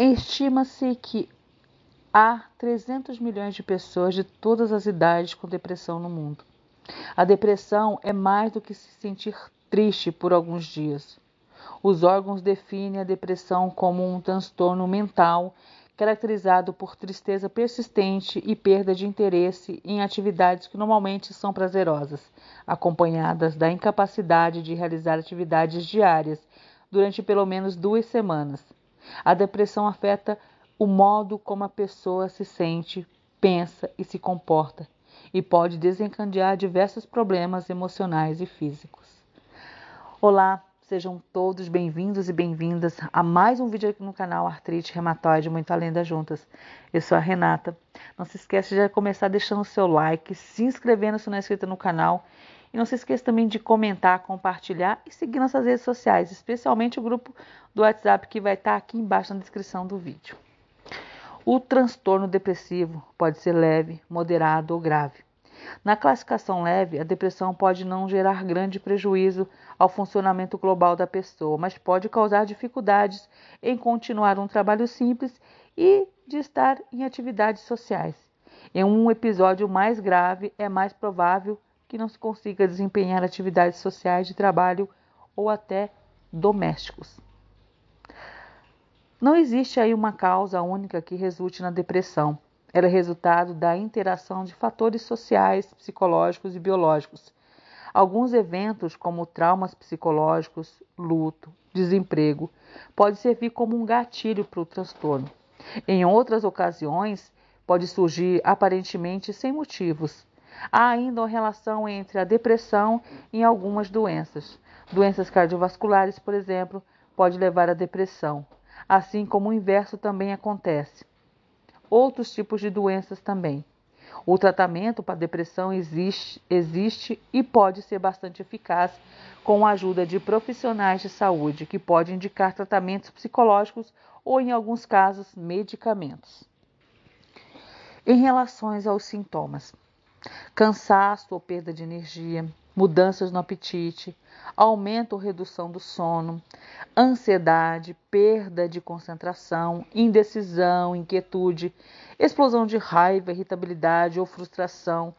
Estima-se que há 300 milhões de pessoas de todas as idades com depressão no mundo. A depressão é mais do que se sentir triste por alguns dias. Os órgãos definem a depressão como um transtorno mental caracterizado por tristeza persistente e perda de interesse em atividades que normalmente são prazerosas, acompanhadas da incapacidade de realizar atividades diárias durante pelo menos duas semanas. A depressão afeta o modo como a pessoa se sente, pensa e se comporta, e pode desencadear diversos problemas emocionais e físicos. Olá, Sejam todos bem-vindos e bem-vindas a mais um vídeo aqui no canal Artrite Reumatoide Muito Além das Juntas. Eu sou a Renata. Não se esqueça de começar deixando o seu like, se inscrevendo se não é inscrito no canal e não se esqueça também de comentar, compartilhar e seguir nossas redes sociais, especialmente o grupo do WhatsApp que vai estar aqui embaixo na descrição do vídeo. O transtorno depressivo pode ser leve, moderado ou grave. Na classificação leve, a depressão pode não gerar grande prejuízo ao funcionamento global da pessoa, mas pode causar dificuldades em continuar um trabalho simples e de estar em atividades sociais. Em um episódio mais grave, é mais provável que não se consiga desempenhar atividades sociais de trabalho ou até domésticos. Não existe aí uma causa única que resulte na depressão. Ela é resultado da interação de fatores sociais, psicológicos e biológicos. Alguns eventos, como traumas psicológicos, luto, desemprego, podem servir como um gatilho para o transtorno. Em outras ocasiões, pode surgir aparentemente sem motivos. Há ainda uma relação entre a depressão e algumas doenças. Doenças cardiovasculares, por exemplo, pode levar à depressão, assim como o inverso também acontece outros tipos de doenças também. O tratamento para depressão existe, existe e pode ser bastante eficaz com a ajuda de profissionais de saúde, que podem indicar tratamentos psicológicos ou, em alguns casos, medicamentos. Em relação aos sintomas, cansaço ou perda de energia, mudanças no apetite, aumento ou redução do sono, ansiedade, perda de concentração, indecisão, inquietude, explosão de raiva, irritabilidade ou frustração,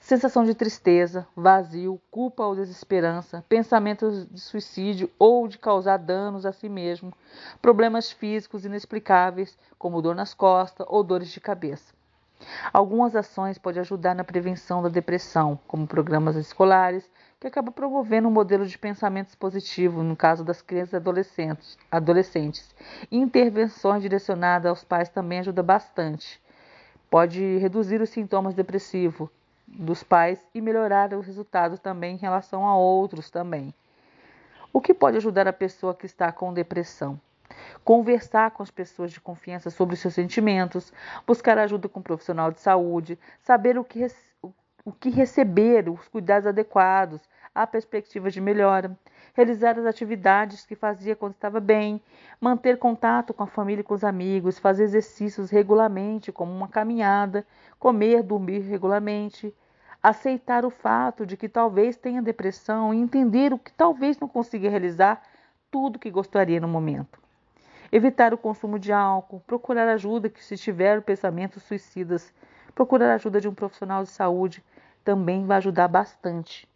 sensação de tristeza, vazio, culpa ou desesperança, pensamentos de suicídio ou de causar danos a si mesmo, problemas físicos inexplicáveis, como dor nas costas ou dores de cabeça. Algumas ações podem ajudar na prevenção da depressão, como programas escolares, que acabam promovendo um modelo de pensamentos positivo no caso das crianças e adolescentes. adolescentes. Intervenções direcionadas aos pais também ajudam bastante. Pode reduzir os sintomas depressivos dos pais e melhorar os resultados também em relação a outros também. O que pode ajudar a pessoa que está com depressão? Conversar com as pessoas de confiança sobre seus sentimentos, buscar ajuda com um profissional de saúde, saber o que, o que receber, os cuidados adequados, a perspectiva de melhora, realizar as atividades que fazia quando estava bem, manter contato com a família e com os amigos, fazer exercícios regularmente, como uma caminhada, comer, dormir regularmente, aceitar o fato de que talvez tenha depressão e entender o que talvez não consiga realizar tudo que gostaria no momento evitar o consumo de álcool, procurar ajuda que se tiver pensamentos suicidas, procurar ajuda de um profissional de saúde também vai ajudar bastante.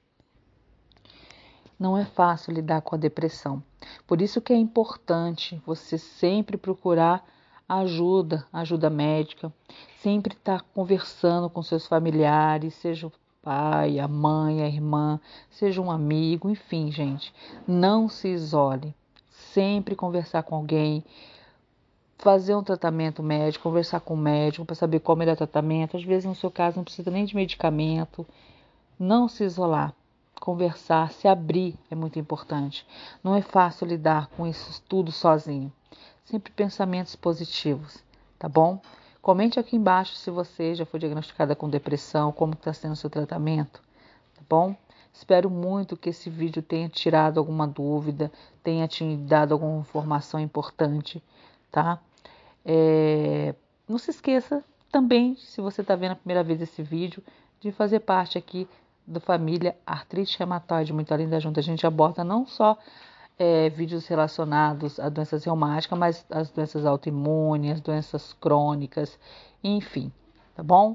Não é fácil lidar com a depressão. Por isso que é importante você sempre procurar ajuda, ajuda médica, sempre estar conversando com seus familiares, seja o pai, a mãe, a irmã, seja um amigo, enfim, gente, não se isole sempre conversar com alguém, fazer um tratamento médico, conversar com o médico para saber qual é o melhor tratamento. Às vezes, no seu caso, não precisa nem de medicamento. Não se isolar, conversar, se abrir é muito importante. Não é fácil lidar com isso tudo sozinho. Sempre pensamentos positivos, tá bom? Comente aqui embaixo se você já foi diagnosticada com depressão, como está sendo o seu tratamento, tá bom? Espero muito que esse vídeo tenha tirado alguma dúvida, tenha te dado alguma informação importante, tá? É... Não se esqueça também, se você está vendo a primeira vez esse vídeo, de fazer parte aqui da família Artrite Reumatoide Muito Além da Junta. A gente aborda não só é, vídeos relacionados a doenças reumáticas, mas as doenças autoimunes, as doenças crônicas, enfim, tá bom?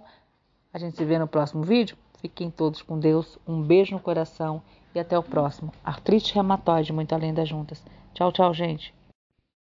A gente se vê no próximo vídeo. Fiquem todos com Deus. Um beijo no coração e até o próximo. Artrite reumatoide, muito além das juntas. Tchau, tchau, gente.